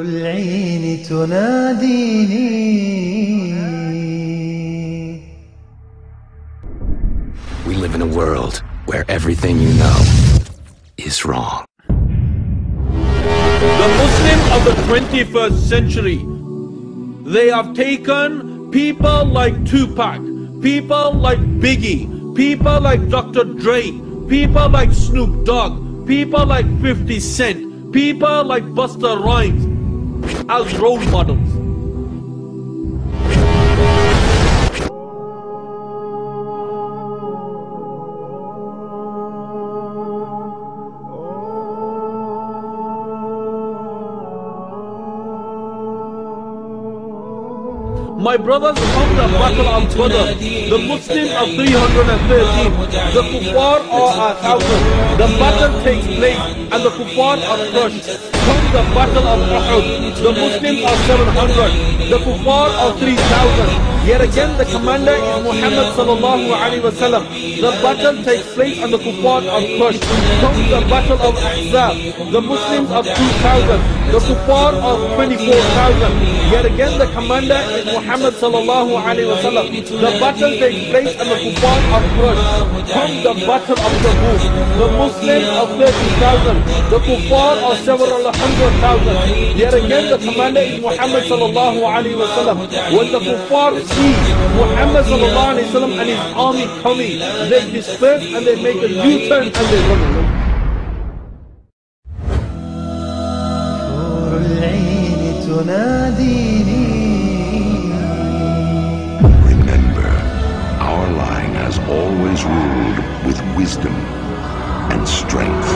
العين تناديني We live in a world where everything you know is wrong. The Muslim of the 21st century, they have taken people like Tupac, people like Biggie, people like Dr. Dre, people like Snoop Dogg, people like 50 Cent, people like Busta Rhymes, as role models. My brothers from the battle of Badr, the Muslims are 313, the kuffar are a thousand. The battle takes place and the kuffar are crushed. From the battle of Uhud, the Muslims are 700, the kuffar are 3000. Yet again the commander is Muhammad sallallahu alaihi wasallam. The battle takes place and the kuffar are crushed. From the battle of Ahzab, the Muslims are 2000, the kuffar are 24,000. Yet again the commander is Muhammad sallallahu alaihi wasallam. The battle takes place and the kuffar are crushed. From the battle of Tabuk, the Muslims are 30,000, the kuffar are several hundred thousand. Yet again the commander is Muhammad sallallahu alaihi wasallam. When the kuffar see Muhammad sallallahu alaihi wasallam and his army coming, they disperse and they make a U-turn and they run away. حور wisdom and strength.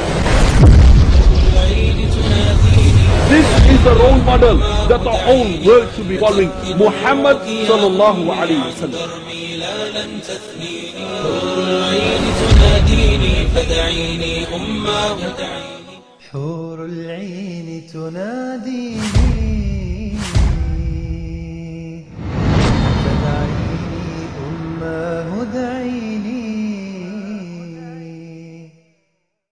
This is the role model that the whole world should be following. Muhammad sallallahu alaihi wasallam. حور العين تناديني